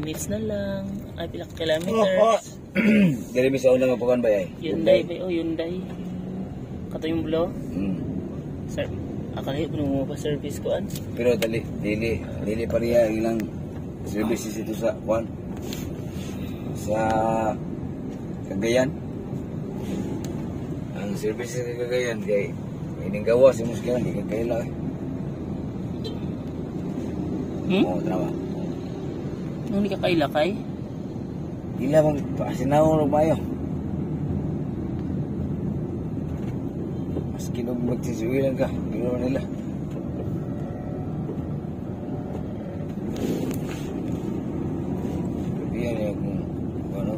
minutes na lang. Ay, pila ka kilometers. Dili mi sa una mapukan ba ay? Hyundai ba? Oh, Hyundai. Kato yung blow. Mm. Sir, akala ko nung pa service ko an. Pero dali, dili, dili pa riya ang ilang services ito sa kwan. Sa Cagayan. Ang services sa Cagayan kay ining gawa si Muskilan di kagayla eh. Hmm? Oo, tama. Nung di ka kailakay? Ila mong pasinaw ro mayo. Mas kinug magsisuwilan ka, ginawa nila. Yan ya kung ano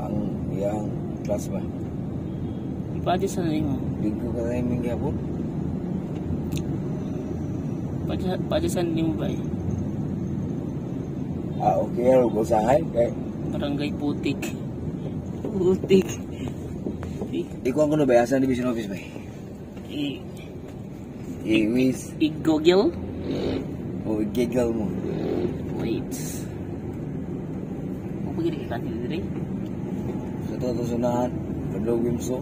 ang iyang class ba. Sa nimo. Bigo ka tayo ming gapon. Padya, padya sa nimo ba? eh? Ah, oke, okay, logo sahay kay Barangay Putik. Putik. Ikaw ang biasa di division office bay. I Iwis. Igogil. Oh, Google mu. Wait. Mo pagiri ka diri. Sa to to sunahan, kadlog imso.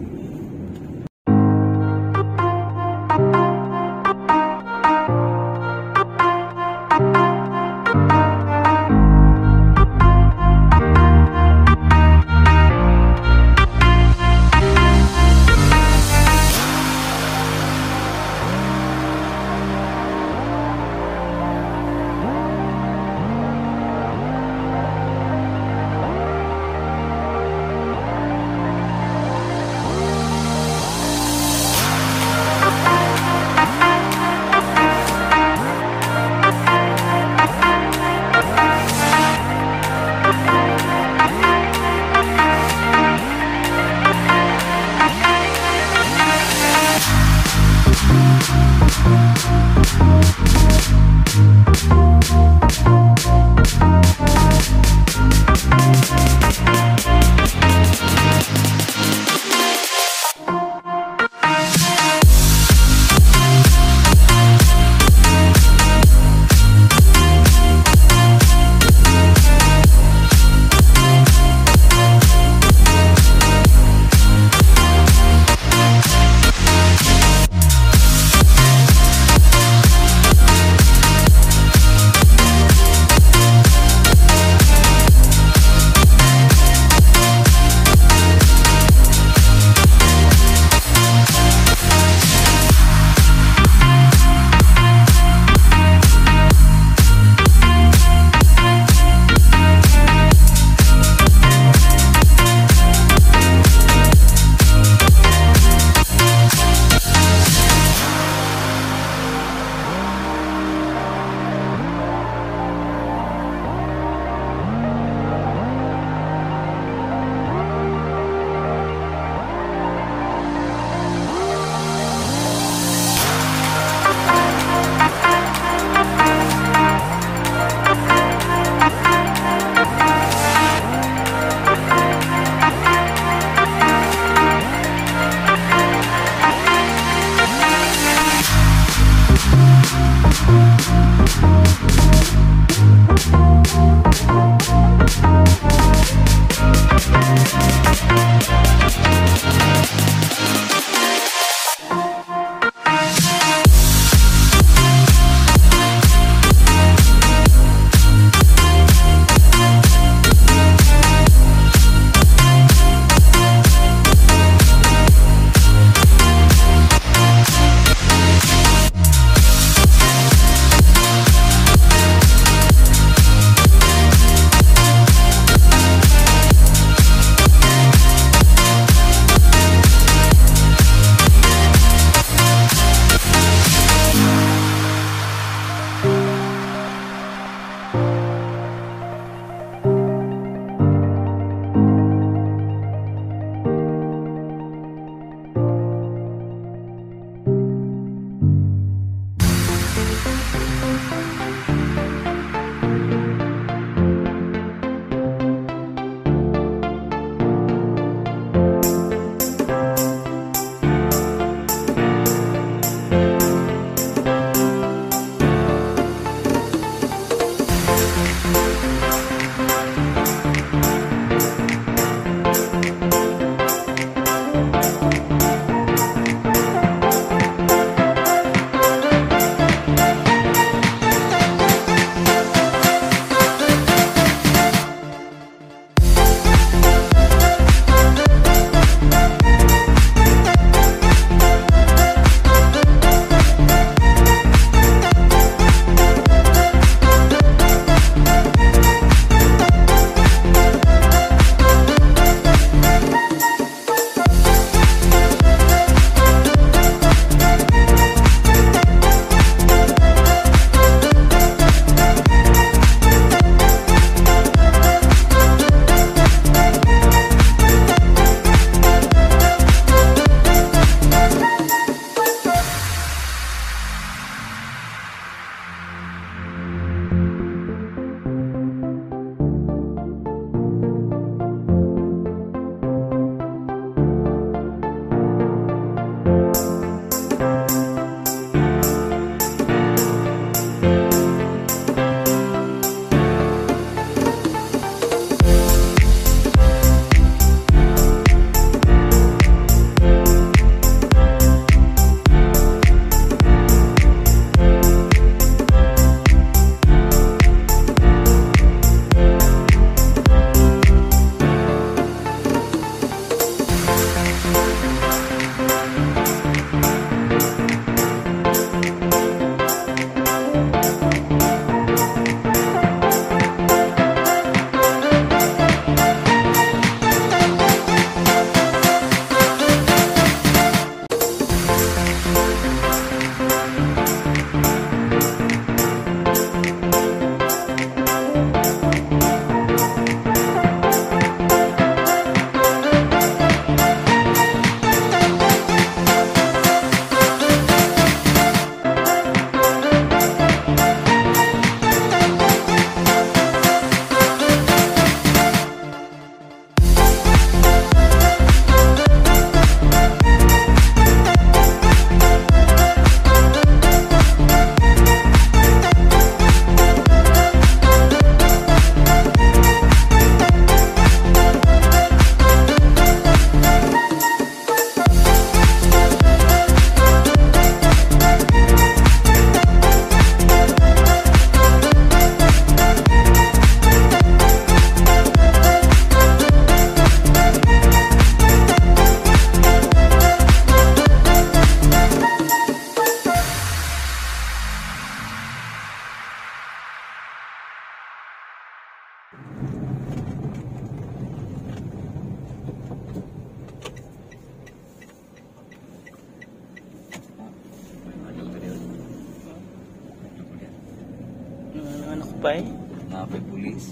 sampai sampai ya, pulis.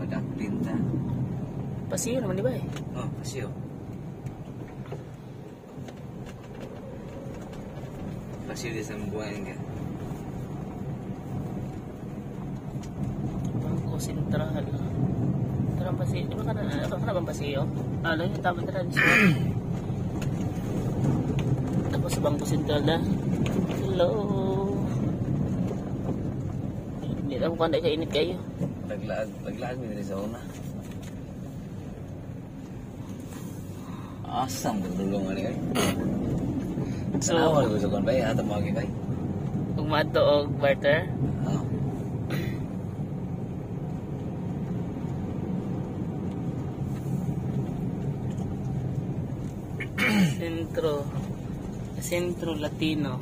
Madak tinta. Pasir mandi bay oh pasir pasir di sambuan enggak. Bangko sentral Terang pasir ah, Itu kan Kenapa bang pasir Ah lagi tamat tradisional Tapos bangko sentral dah. Hello. Kung kanda kainit kayo. Taglaag, taglaag mi diri sa una. Asam gulong ani kay. So, So, awal gusto kon bay ato mo kay. kung mato og barter, Ah. Centro. Centro Latino.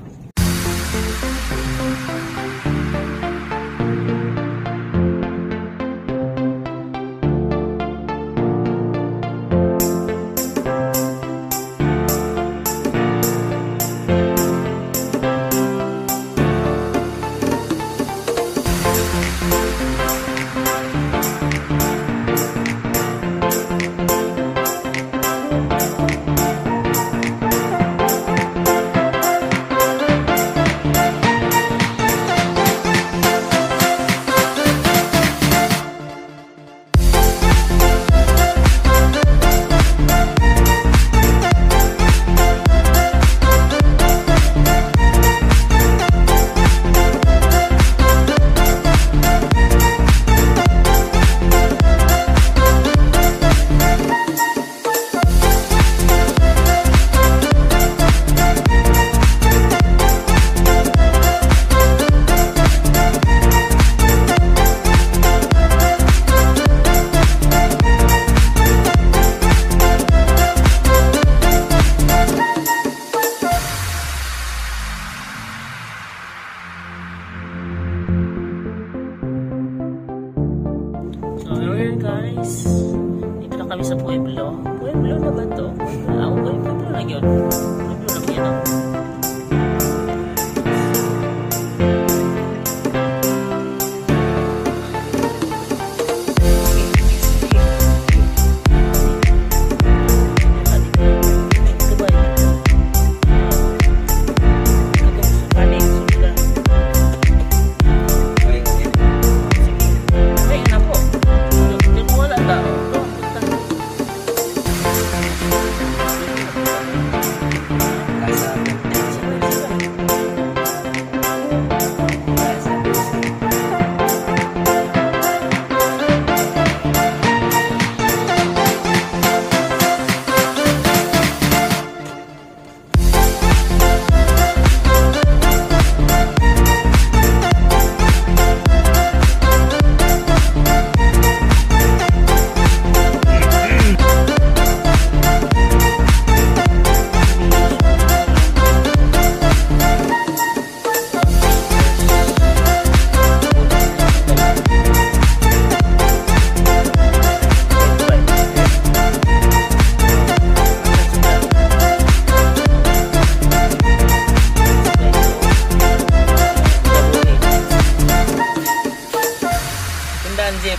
Tandaan, Jeep.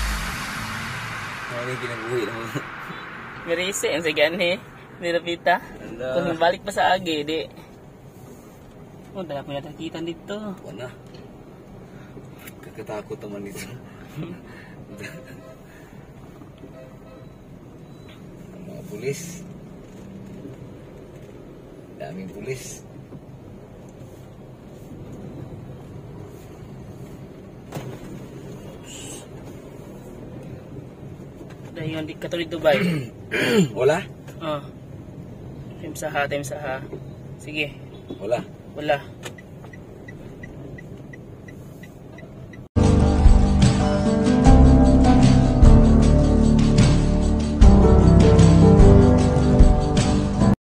Ay, kinabuhi na mo. Mirise, ang sigan eh. Nilapita. Kung balik pa sa agi, di. Oh, dala ko natin kita dito. Wala. Kakatakot naman dito. Ang mga pulis. Daming pulis. Yung di katulad Dubai. Wala? oh. Time sa ha, time sa ha. Sige, Wala. wala.